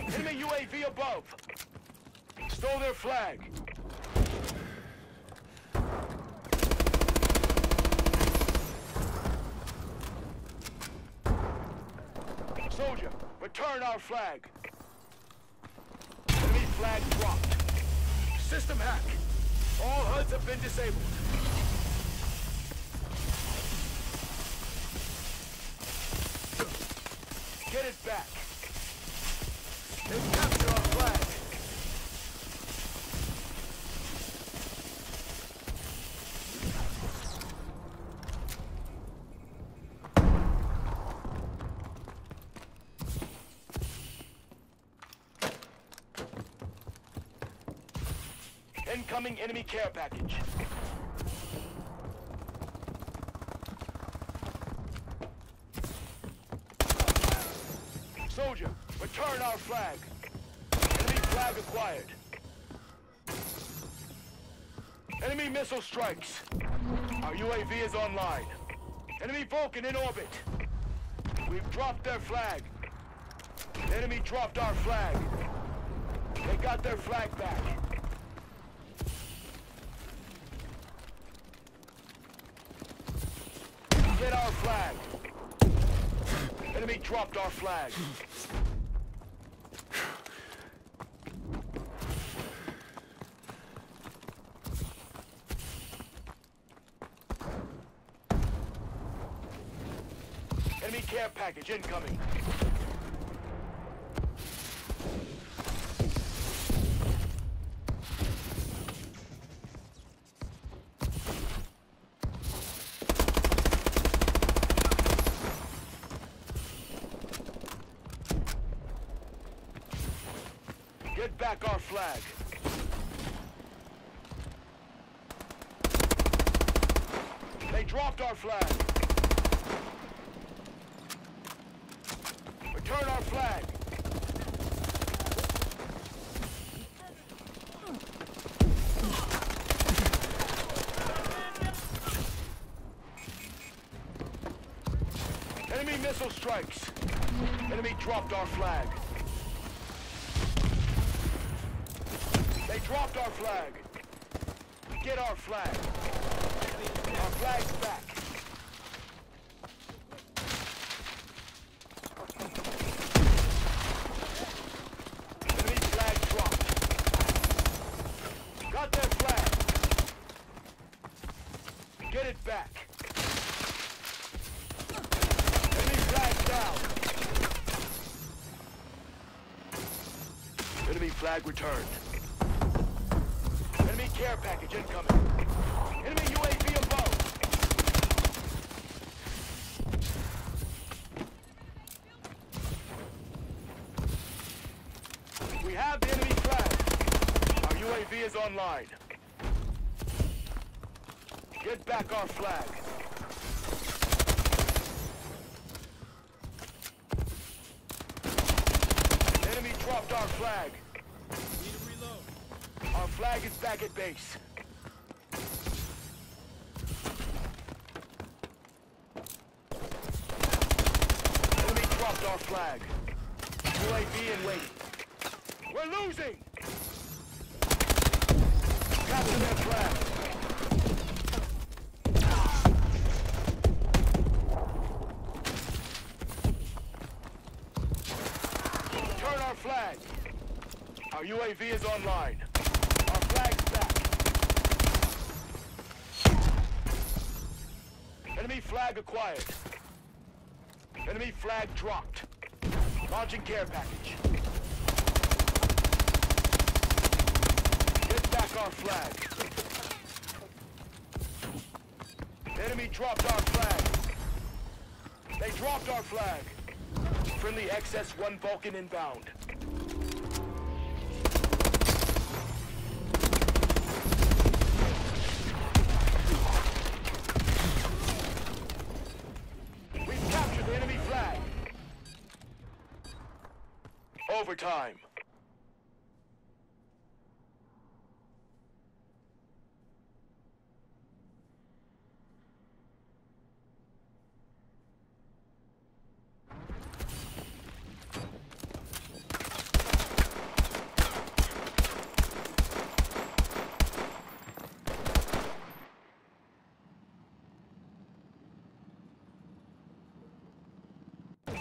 Enemy UAV above. Stole their flag. Soldier, return our flag. Enemy flag dropped. System hack. All HUDs have been disabled. Get it back. They've captured our flag. Incoming enemy care package. Soldier, return our flag. Enemy flag acquired. Enemy missile strikes. Our UAV is online. Enemy Vulcan in orbit. We've dropped their flag. Enemy dropped our flag. They got their flag back. Get our flag. Enemy dropped our flag. Enemy care package incoming. Get back our flag. They dropped our flag. Return our flag. Enemy missile strikes. Enemy dropped our flag. They dropped our flag. Get our flag. Our flag's back. Enemy flag dropped. Got their flag. Get it back. Enemy flag down. Enemy flag returned. Enemy care package incoming. Enemy UAV above. We have the enemy flag. Our UAV is online. Get back our flag. Enemy dropped our flag. Need to reload. Our flag is back at base. Enemy dropped our flag. UAV in waiting. We're losing! Capture their flag. Turn our flag. Our UAV is online. Our flag's back. Enemy flag acquired. Enemy flag dropped. Launching care package. Get back our flag. Enemy dropped our flag. They dropped our flag. Friendly XS-1 Vulcan inbound. overtime.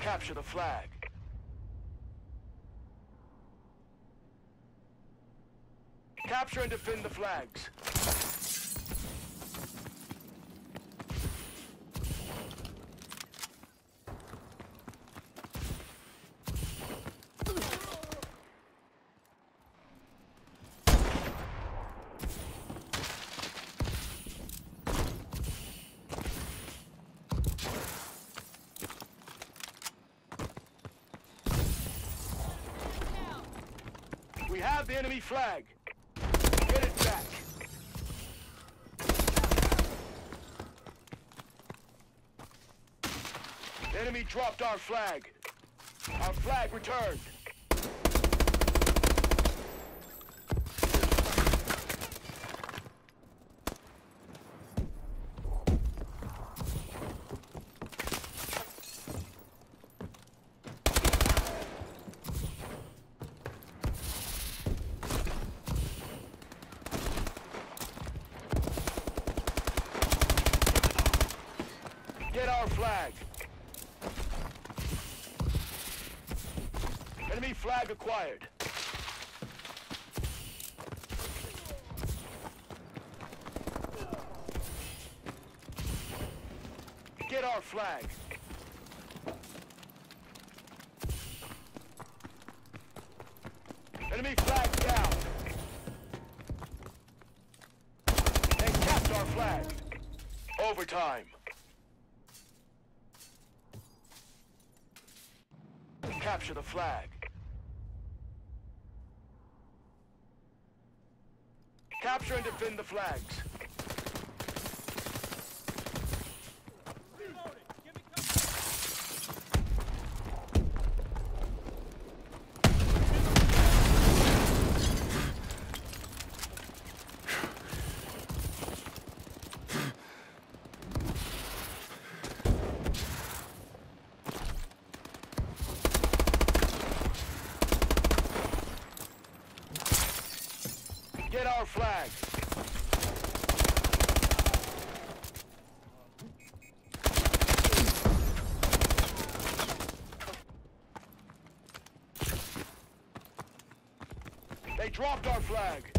Capture the flag. Capture and defend the flags. We have the enemy flag. Get it back. The enemy dropped our flag. Our flag returned. Get our flag. Enemy flag acquired. Get our flag. Enemy flag down. They capped our flag. Overtime. Capture the flag. Capture and defend the flags. Get our flag. They dropped our flag.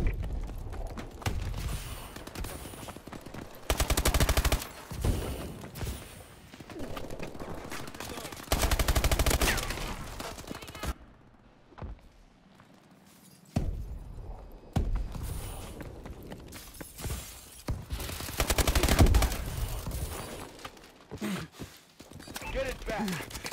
Get it back.